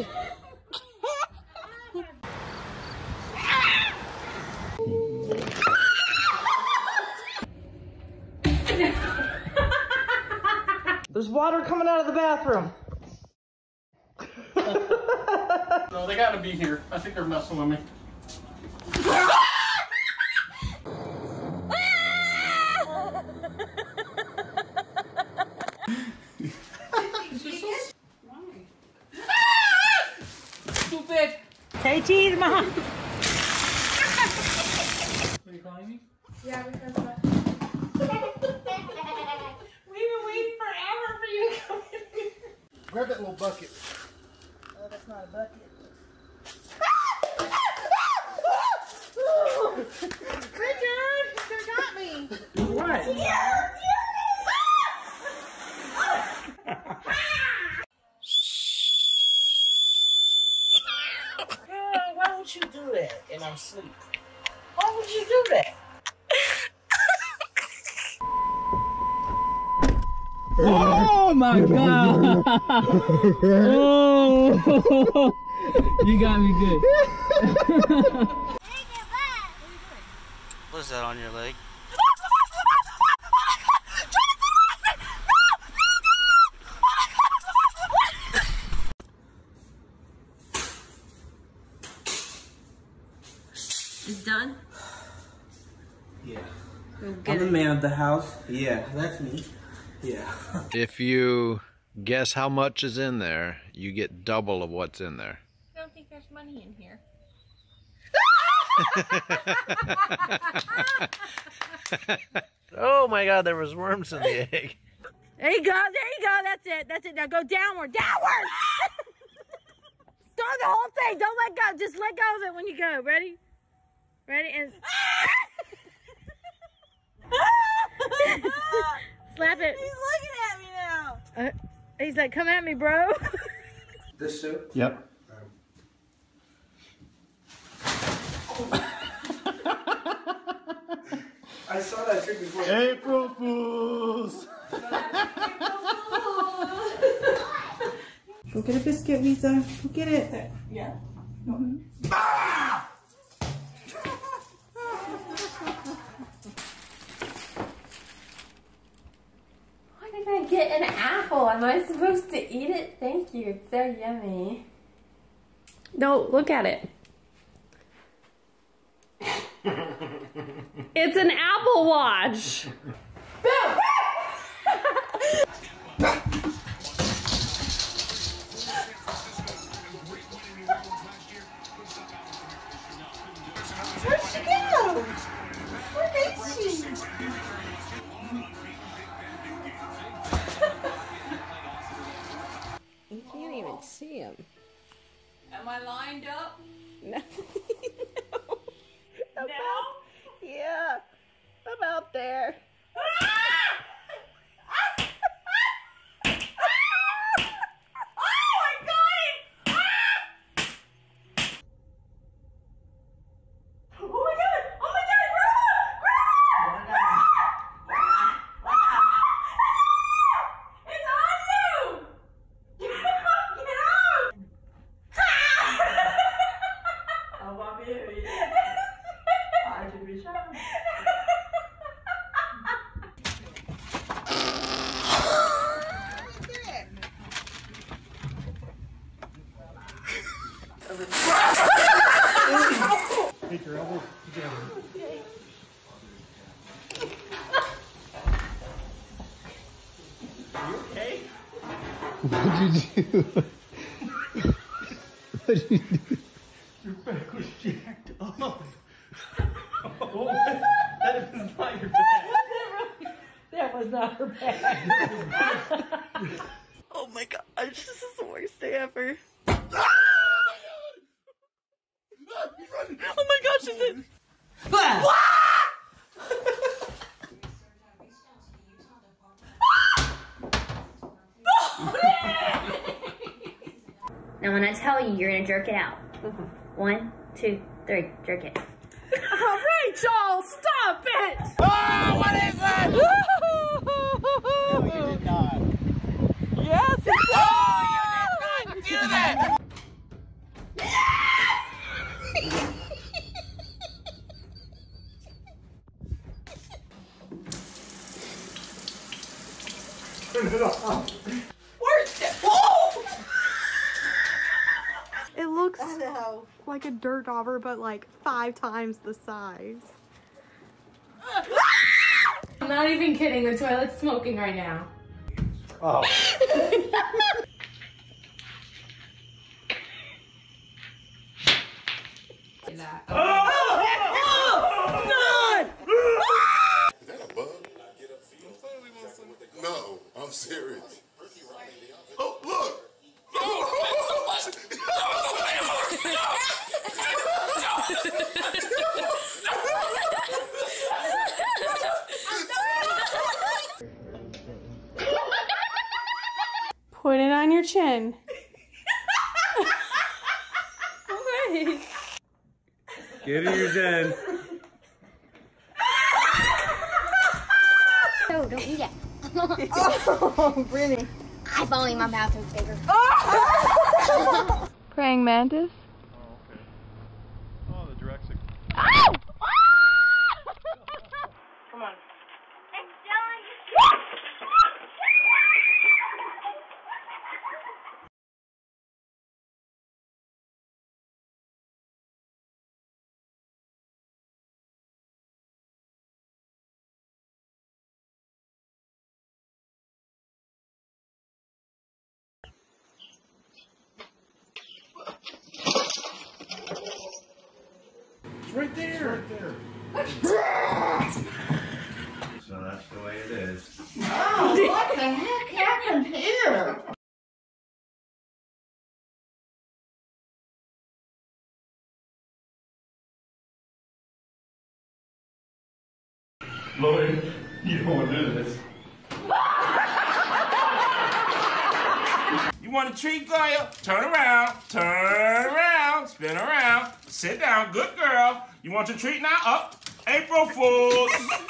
There's water coming out of the bathroom. No, they gotta be here. I think they're messing with me. Say cheese, mom. Are you calling me? Yeah, because uh, we've been waiting forever for you to come in here. Grab that little bucket. Oh, that's not a bucket. Richard, you got me. What? Girl, why would you do that? And I'm asleep. Why would you do that? Oh my god! oh, you got me good. What is that on your leg? It's done. Yeah. Go I'm the it. man of the house. Yeah, that's me. Yeah. If you guess how much is in there, you get double of what's in there. I don't think there's money in here. oh my god, there was worms in the egg. There you go. There you go. That's it. That's it. Now go downward. Downward. Throw the whole thing. Don't let go. Just let go of it when you go. Ready? Ready? And slap it. He's looking at me now. Uh, he's like, "Come at me, bro." This suit? Yep. I saw that trick before. April Fools! Go get a biscuit, Lisa. Go get it. Yeah. Why did I get an apple? Am I supposed to eat it? Thank you. It's so yummy. No, look at it. it's an Apple Watch. Am I lined up? No. No. Yeah. I'm out there. Oh my god! Oh my god! Grandma! Grandma! It's on you! Get out! Get out! Oh, my baby. I should be shy. Take your elbows together. Are you okay? What'd you do? What'd you do? Your back was jacked up. Oh, that is not your back. That was not her bag. Oh my gosh, this is the worst day ever. My gosh, is it? Now, when I tell you, you're gonna jerk it out. Uh-huh. One, two, three, jerk it. Rachel, stop it! Oh, what is that? No, you did not. Yes, it. Where's it looks like a dirt dauber, but like five times the size. I'm not even kidding. The toilet's smoking right now. Oh. that. Oh! Put it on your chin. Wait. Get in your den. No, don't eat it. Oh, Brittany. I follow my mouth is bigger. Praying mantis. It's right there. right there. so that's the way it is. Oh, what the heck happened here? Lloyd, you don't want to do this. You want a treat, Goya? Turn around, turn around, spin around, sit down. Good girl. You want your treat now? Up. April Fools.